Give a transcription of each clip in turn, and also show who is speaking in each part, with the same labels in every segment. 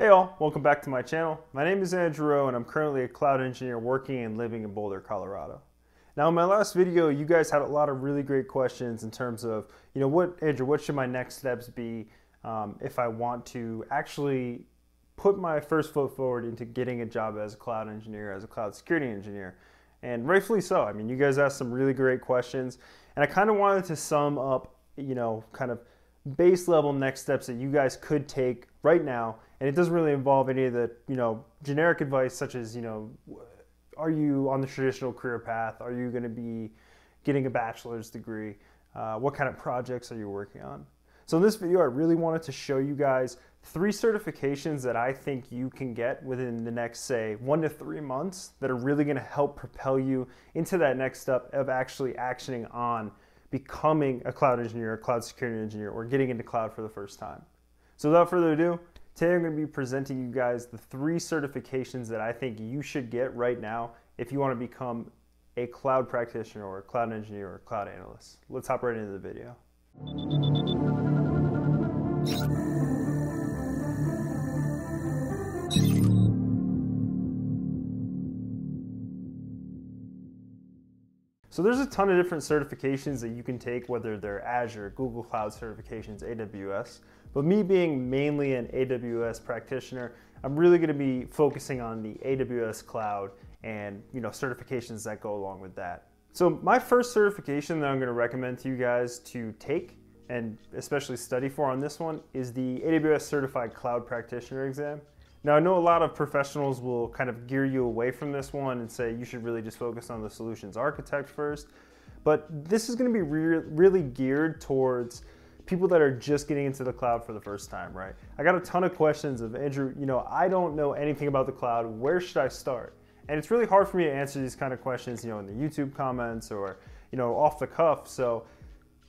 Speaker 1: Hey all, welcome back to my channel. My name is Andrew Roe and I'm currently a cloud engineer working and living in Boulder, Colorado. Now in my last video, you guys had a lot of really great questions in terms of, you know, what, Andrew, what should my next steps be um, if I want to actually put my first foot forward into getting a job as a cloud engineer, as a cloud security engineer. And rightfully so. I mean, you guys asked some really great questions and I kind of wanted to sum up, you know, kind of base level next steps that you guys could take right now and it doesn't really involve any of the you know generic advice such as you know are you on the traditional career path? Are you going to be getting a bachelor's degree? Uh, what kind of projects are you working on? So in this video i really wanted to show you guys three certifications that i think you can get within the next say one to three months that are really going to help propel you into that next step of actually actioning on becoming a cloud engineer a cloud security engineer or getting into cloud for the first time so without further ado Today I'm going to be presenting you guys the three certifications that I think you should get right now if you want to become a cloud practitioner or a cloud engineer or a cloud analyst. Let's hop right into the video. So there's a ton of different certifications that you can take, whether they're Azure, Google Cloud certifications, AWS. But me being mainly an AWS practitioner, I'm really going to be focusing on the AWS cloud and you know certifications that go along with that. So my first certification that I'm going to recommend to you guys to take and especially study for on this one is the AWS Certified Cloud Practitioner exam. Now I know a lot of professionals will kind of gear you away from this one and say you should really just focus on the solutions architect first, but this is going to be re really geared towards people that are just getting into the cloud for the first time, right? I got a ton of questions of Andrew, you know, I don't know anything about the cloud. Where should I start? And it's really hard for me to answer these kind of questions, you know, in the YouTube comments or, you know, off the cuff. So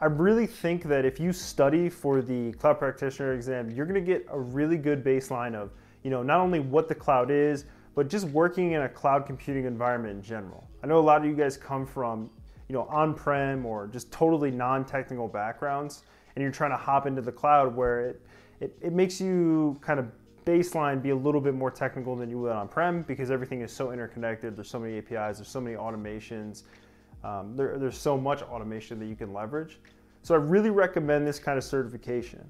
Speaker 1: I really think that if you study for the cloud practitioner exam, you're going to get a really good baseline of, you know, not only what the cloud is, but just working in a cloud computing environment in general. I know a lot of you guys come from, you know, on-prem or just totally non-technical backgrounds and you're trying to hop into the cloud where it, it, it makes you kind of baseline be a little bit more technical than you would on-prem because everything is so interconnected. There's so many APIs, there's so many automations. Um, there, there's so much automation that you can leverage. So I really recommend this kind of certification.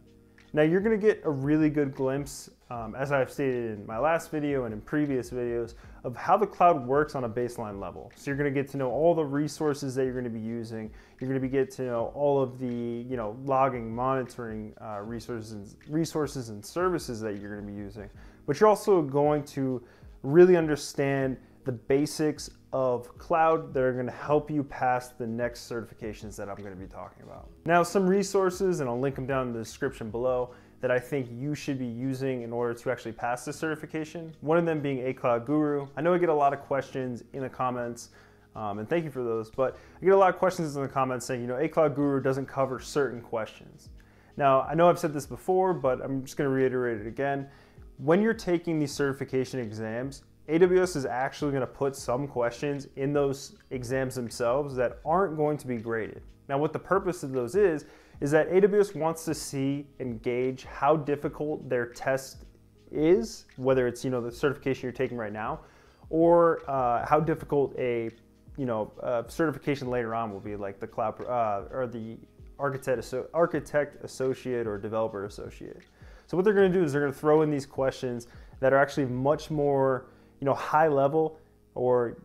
Speaker 1: Now you're gonna get a really good glimpse, um, as I've stated in my last video and in previous videos, of how the cloud works on a baseline level. So you're gonna get to know all the resources that you're gonna be using. You're gonna be get to know all of the you know logging, monitoring uh, resources, resources and services that you're gonna be using. But you're also going to really understand the basics of cloud that are going to help you pass the next certifications that I'm going to be talking about. Now, some resources, and I'll link them down in the description below, that I think you should be using in order to actually pass this certification. One of them being A Cloud Guru. I know I get a lot of questions in the comments, um, and thank you for those, but I get a lot of questions in the comments saying, you know, A Cloud Guru doesn't cover certain questions. Now, I know I've said this before, but I'm just going to reiterate it again. When you're taking these certification exams, AWS is actually going to put some questions in those exams themselves that aren't going to be graded. Now, what the purpose of those is, is that AWS wants to see and gauge how difficult their test is, whether it's you know the certification you're taking right now, or uh, how difficult a you know certification later on will be, like the cloud uh, or the architect architect associate or developer associate. So what they're going to do is they're going to throw in these questions that are actually much more you know, high level or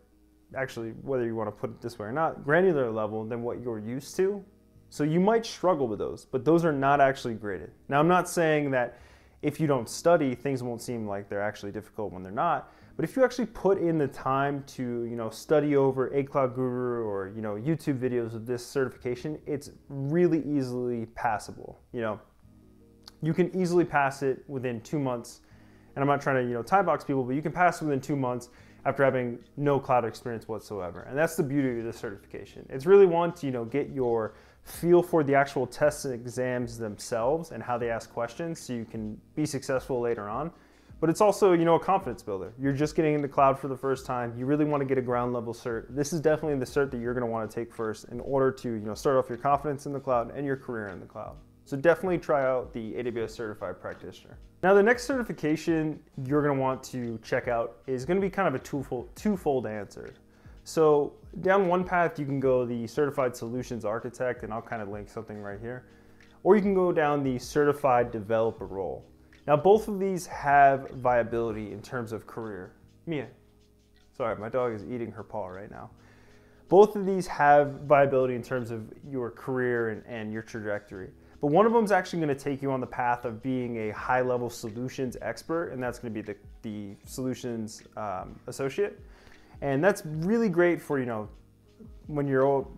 Speaker 1: actually whether you want to put it this way or not, granular level than what you're used to. So you might struggle with those, but those are not actually graded. Now I'm not saying that if you don't study, things won't seem like they're actually difficult when they're not. But if you actually put in the time to, you know, study over A Cloud Guru or, you know, YouTube videos of this certification, it's really easily passable. You know, you can easily pass it within two months and I'm not trying to you know time box people, but you can pass within two months after having no cloud experience whatsoever. And that's the beauty of the certification. It's really one to you know get your feel for the actual tests and exams themselves and how they ask questions so you can be successful later on. But it's also, you know, a confidence builder. You're just getting into the cloud for the first time. You really want to get a ground level cert. This is definitely the cert that you're going to want to take first in order to, you know, start off your confidence in the cloud and your career in the cloud. So definitely try out the AWS Certified Practitioner. Now the next certification you're gonna want to check out is gonna be kind of a twofold, twofold answer. So down one path, you can go the Certified Solutions Architect, and I'll kind of link something right here. Or you can go down the Certified Developer role. Now both of these have viability in terms of career. Mia, sorry, my dog is eating her paw right now. Both of these have viability in terms of your career and, and your trajectory. But one of them is actually going to take you on the path of being a high level solutions expert, and that's going to be the, the solutions um, associate. And that's really great for, you know, when you're old,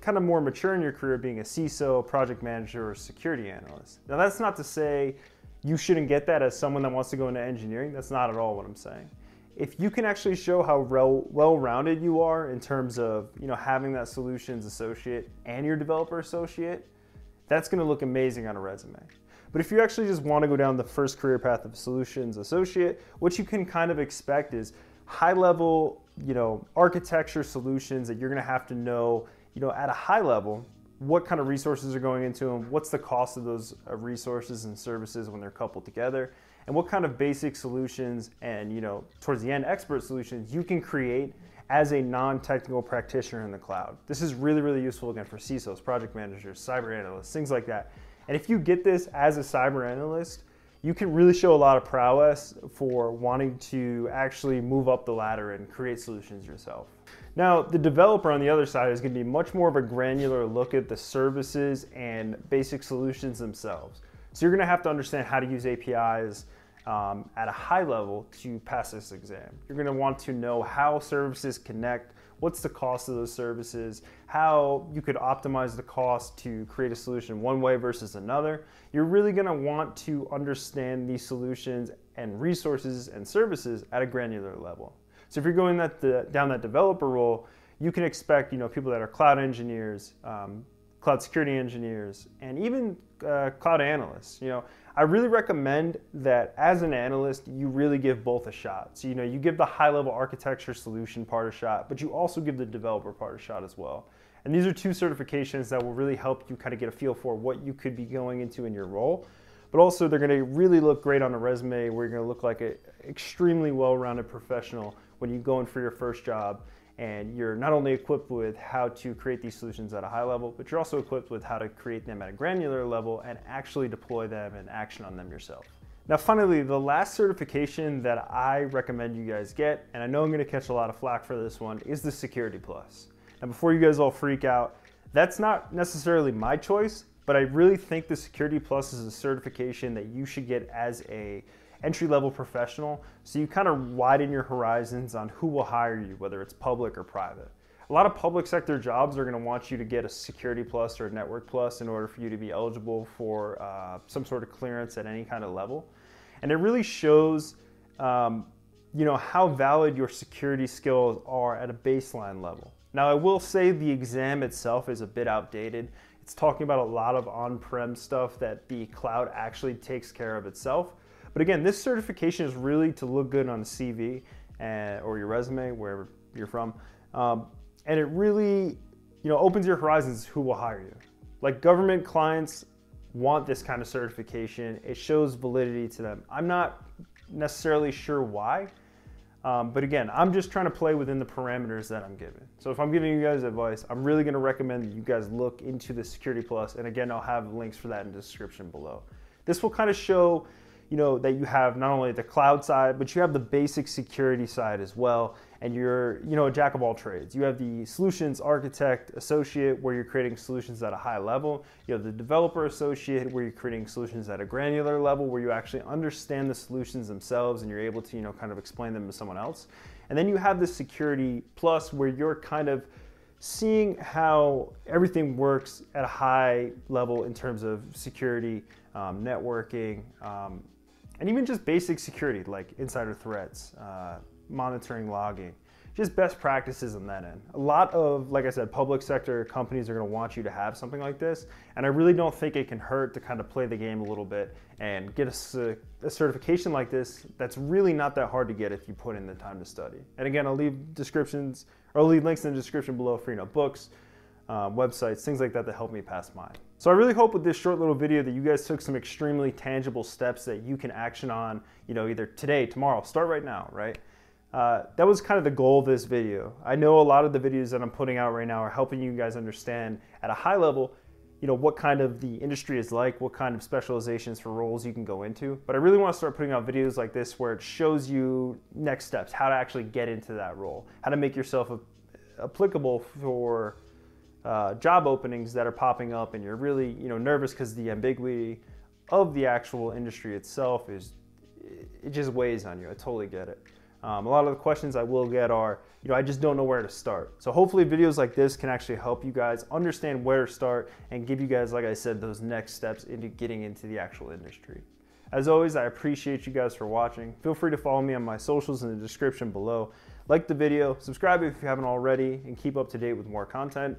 Speaker 1: kind of more mature in your career being a CISO, project manager, or security analyst. Now, that's not to say you shouldn't get that as someone that wants to go into engineering. That's not at all what I'm saying. If you can actually show how well-rounded you are in terms of you know having that solutions associate and your developer associate, that's going to look amazing on a resume. But if you actually just want to go down the first career path of solutions associate, what you can kind of expect is high level, you know, architecture solutions that you're going to have to know, you know, at a high level, what kind of resources are going into them, what's the cost of those uh, resources and services when they're coupled together, and what kind of basic solutions and, you know, towards the end expert solutions you can create as a non-technical practitioner in the cloud. This is really, really useful again for CISOs, project managers, cyber analysts, things like that. And if you get this as a cyber analyst, you can really show a lot of prowess for wanting to actually move up the ladder and create solutions yourself. Now, the developer on the other side is going to be much more of a granular look at the services and basic solutions themselves. So you're going to have to understand how to use APIs um, at a high level to pass this exam. You're going to want to know how services connect, what's the cost of those services, how you could optimize the cost to create a solution one way versus another. You're really going to want to understand these solutions and resources and services at a granular level. So if you're going that the, down that developer role, you can expect you know people that are cloud engineers, um, cloud security engineers, and even uh, cloud analysts. You know, I really recommend that as an analyst, you really give both a shot. So, you know, you give the high level architecture solution part a shot, but you also give the developer part a shot as well. And these are two certifications that will really help you kind of get a feel for what you could be going into in your role. But also, they're going to really look great on a resume where you're going to look like an extremely well rounded professional when you go in for your first job and you're not only equipped with how to create these solutions at a high level, but you're also equipped with how to create them at a granular level and actually deploy them and action on them yourself. Now, finally, the last certification that I recommend you guys get, and I know I'm gonna catch a lot of flack for this one, is the Security Plus. Now, before you guys all freak out, that's not necessarily my choice, but I really think the Security Plus is a certification that you should get as a entry level professional. So you kind of widen your horizons on who will hire you, whether it's public or private. A lot of public sector jobs are going to want you to get a security plus or a network plus in order for you to be eligible for uh, some sort of clearance at any kind of level. And it really shows, um, you know, how valid your security skills are at a baseline level. Now, I will say the exam itself is a bit outdated. It's talking about a lot of on-prem stuff that the cloud actually takes care of itself. But again, this certification is really to look good on a CV and, or your resume, wherever you're from. Um, and it really, you know, opens your horizons who will hire you. Like government clients want this kind of certification. It shows validity to them. I'm not necessarily sure why, um, but again, I'm just trying to play within the parameters that I'm given. So if I'm giving you guys advice, I'm really going to recommend that you guys look into the Security Plus. And again, I'll have links for that in the description below. This will kind of show you know that you have not only the cloud side but you have the basic security side as well. And you're you know a jack of all trades. You have the solutions architect associate where you're creating solutions at a high level. You have the developer associate where you're creating solutions at a granular level where you actually understand the solutions themselves and you're able to you know kind of explain them to someone else. And then you have the security plus where you're kind of seeing how everything works at a high level in terms of security um, networking um, and even just basic security like insider threats, uh, monitoring logging, just best practices on that end. A lot of, like I said, public sector companies are going to want you to have something like this, and I really don't think it can hurt to kind of play the game a little bit and get a, a certification like this that's really not that hard to get if you put in the time to study. And again, I'll leave descriptions or I'll leave links in the description below for you know books, uh, websites, things like that that help me pass mine. So I really hope with this short little video that you guys took some extremely tangible steps that you can action on, you know, either today, tomorrow, start right now, right? Uh, that was kind of the goal of this video. I know a lot of the videos that I'm putting out right now are helping you guys understand at a high level, you know, what kind of the industry is like, what kind of specializations for roles you can go into. But I really want to start putting out videos like this where it shows you next steps, how to actually get into that role, how to make yourself a, applicable for uh, job openings that are popping up and you're really, you know, nervous because the ambiguity of the actual industry itself is, it just weighs on you. I totally get it. Um, a lot of the questions I will get are, you know, I just don't know where to start. So hopefully videos like this can actually help you guys understand where to start and give you guys, like I said, those next steps into getting into the actual industry. As always, I appreciate you guys for watching. Feel free to follow me on my socials in the description below. Like the video, subscribe if you haven't already, and keep up to date with more content.